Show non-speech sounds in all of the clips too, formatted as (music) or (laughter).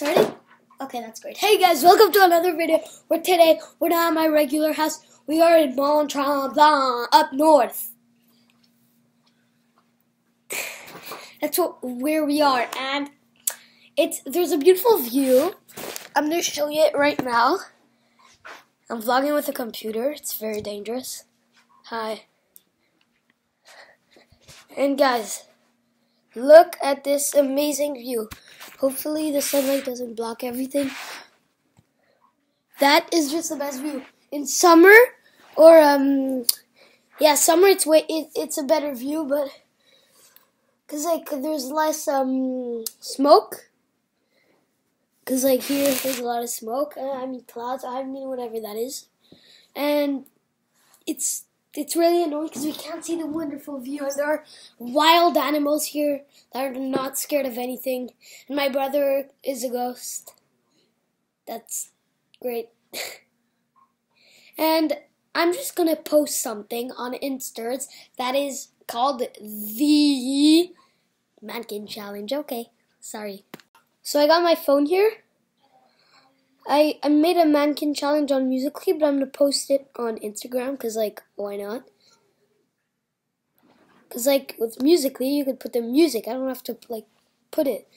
started? Okay, that's great. Hey guys, welcome to another video where today we're not at my regular house. We are in Mont Tremblant up north. That's what, where we are, and it's there's a beautiful view. I'm gonna show you it right now. I'm vlogging with a computer. It's very dangerous. Hi. And guys, look at this amazing view. Hopefully the sunlight doesn't block everything. That is just the best view. In summer or um yeah, summer it's way it, it's a better view, but cuz like there's less um smoke. Cuz like here there's a lot of smoke. Uh, I mean clouds, I mean whatever that is. And it's it's really annoying because we can't see the wonderful view and there are wild animals here that are not scared of anything. And my brother is a ghost. That's great. (laughs) And i'm just gonna post something on instas that is called the mannequin challenge. Okay sorry. So i got my phone here I, I made a mannequin challenge on Musical.ly, but I'm going to post it on Instagram because, like, why not? Because, like, with Musical.ly, you could put the music. I don't have to, like, put it.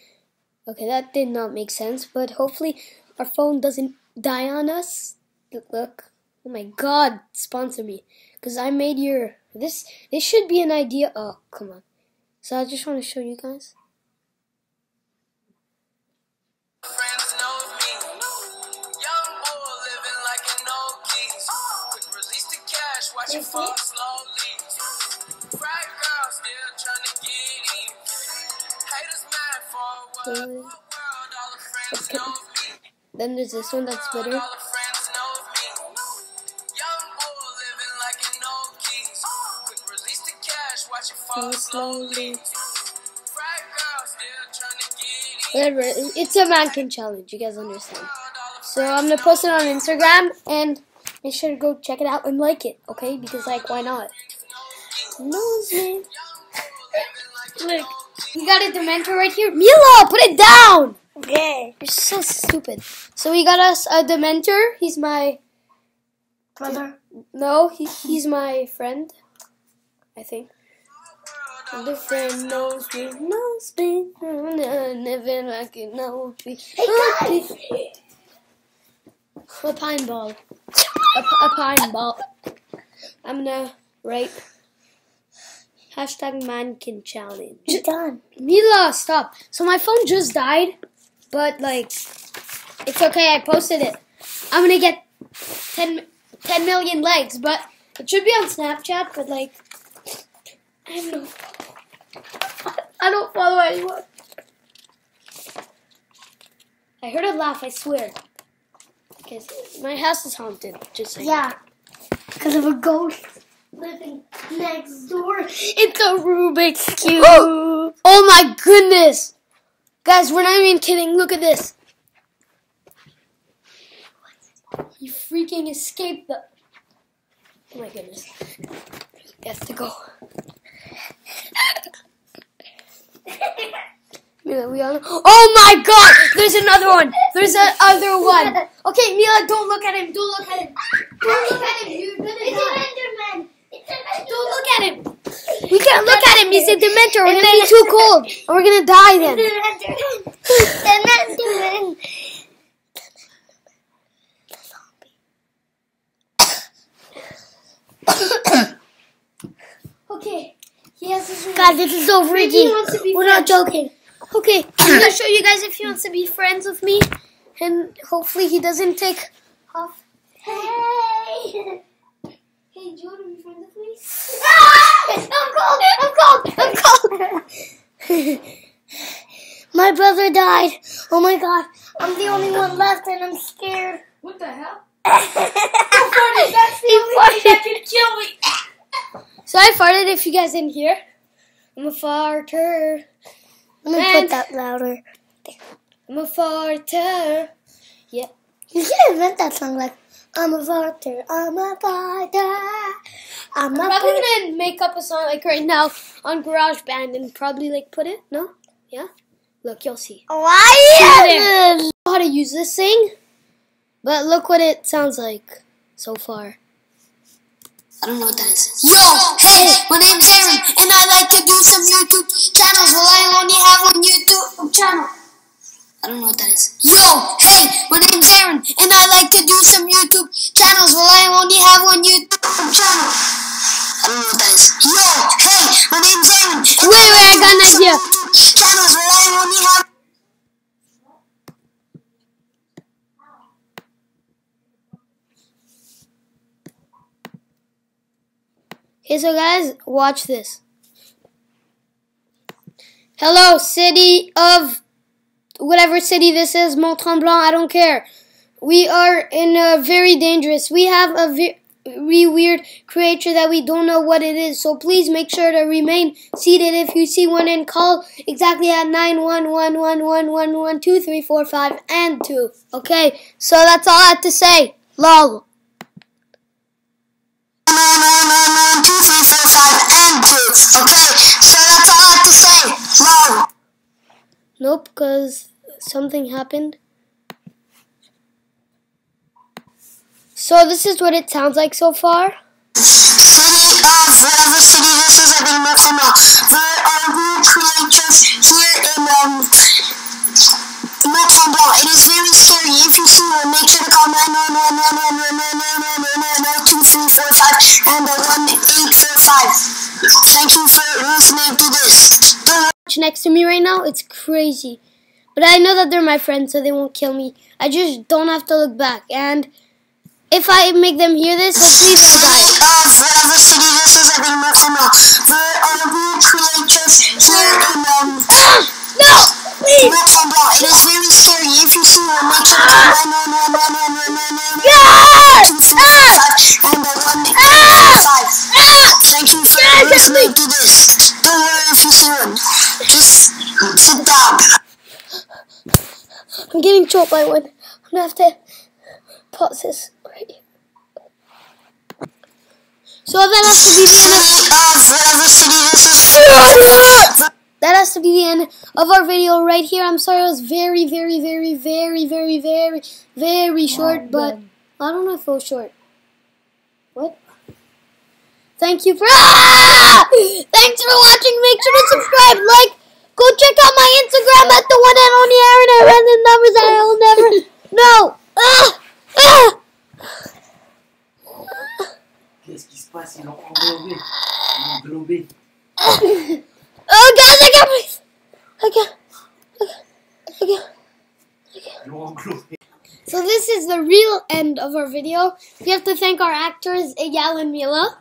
Okay, that did not make sense, but hopefully our phone doesn't die on us. Look. Oh my god, sponsor me. Because I made your... This, this should be an idea. Oh, come on. So I just want to show you guys. Watch it fall slowly. Right girl still trying to get in. Haters mad for what world, all the friends know me. Then there's this one that's better. Fall slowly. Whatever, it's a mannequin challenge, you guys understand. So I'm gonna post it on Instagram and make sure to go check it out and like it, okay? Because, like, why not? Knows (laughs) me. Look, you got a Dementor right here. Mila, put it down! Okay. You're so stupid. So we got us uh, a Dementor. He's my... Brother? No, he, he's my friend. I think. The friend knows me, knows me, never like it me. Hey guys! A pine ball a, a pine ball. I'm gonna write hashtag mannequin challenge. You're done. Mila, stop. So my phone just died, but like, it's okay. I posted it. I'm gonna get 10, 10 million likes, but it should be on Snapchat. But like, I no. I don't follow anyone. I heard a laugh. I swear. Because my house is haunted, just saying. Yeah. Because of a ghost living next door. It's a Rubik's Cube. Oh, oh my goodness. Guys, we're not even kidding. Look at this. You freaking escaped the... Oh my goodness. You have to go. (laughs) We all. Oh my God! There's another one. There's another one. Okay, Mila, don't look at him. Don't look at him. Don't look at him. You're gonna it's die. an Enderman. It's an Enderman. Don't look at him. We can't look at him. He's a Dementor. We're gonna be too cold, and we're gonna die then. An Enderman. Okay. Has God, this is so freaky. he wants to be We're not joking. Okay, I'm gonna show you guys if he wants to be friends with me, and hopefully he doesn't take off. Hey. Hey, do you want to be friends with me? Ah! I'm cold. I'm cold. I'm cold. (laughs) My brother died. Oh my god. I'm the only one left and I'm scared. What the hell? (laughs) That's the He only thing that farted. can kill me. So I farted. If you guys didn't hear, I'm a farter. Let me And- put that louder. I'm a farter. Yeah. You should invent that song like, I'm a farter, I'm a farter, I'm I'm a probably farter. gonna make up a song like right now on GarageBand and probably like put it. No? Yeah. Look, you'll see. Why? there. how to use this thing, but look what it sounds like so far. I don't know what that is. Yo, hey, my name's is Aaron, and I like to do some YouTube channels. Well, I only have one YouTube channel. I don't know what that is. Yo, hey, my name's Aaron, and I like to do some YouTube channels. Well, I only have one YouTube channel. I don't know what that is. Yo, hey, my name is Aaron. Wait, wait, I got an idea. Channels. Well, I only have. Okay, so guys, watch this. Hello, city of whatever city this is, Mont Tremblant, I don't care. We are in a very dangerous. We have a very weird creature that we don't know what it is. So please make sure to remain seated if you see one and call exactly at nine one one one one one one two three four five and 2. Okay, so that's all I have to say. Lol. And two. Okay, so that's all I have to say. Lol. Nope, because something happened. So this is what it sounds like so far. It is very scary. If you see one, make sure to call 911 and the 1845. Thank you for listening to this. Don't next to me right now, it's crazy. But I know that they're my friends, so they won't kill me. I just don't have to look back. And if I make them hear this, hopefully they'll die. Of whatever city this is, I think North now. There are weird creatures here in um No! Please! Tremblant. It is very scary. If you see one, make sure to call 911 Yes! and the I'm getting choked by one. I'm gonna have to pause this right. So that has to be the end of City of whatever city this is. that has to be the end of our video right here. I'm sorry it was very, very, very, very, very, very, very short, but I don't know if it was short. What? Thank you for ah! Thanks for watching. Make sure to subscribe, like, go check out my Instagram at the one and only Aaron. I ran the numbers and I will never (laughs) know. Ah! Ah! Qu'est-ce qui se passe Ils l'ont englobé. Ils l'ont englobé. Oh guys, I can't breathe. I can't. I can't. Ils l'ont englobé. So this is the real end of our video. We have to thank our actors, Eyal and Mila.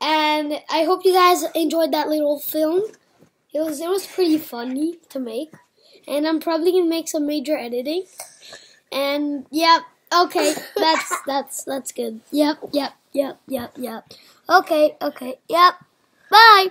And I hope you guys enjoyed that little film. It was it was pretty funny to make. And I'm probably gonna make some major editing. And yeah, okay, that's (laughs) that's that's good. Yep, yep, yep, yep, yep. Okay, okay, yep. Bye.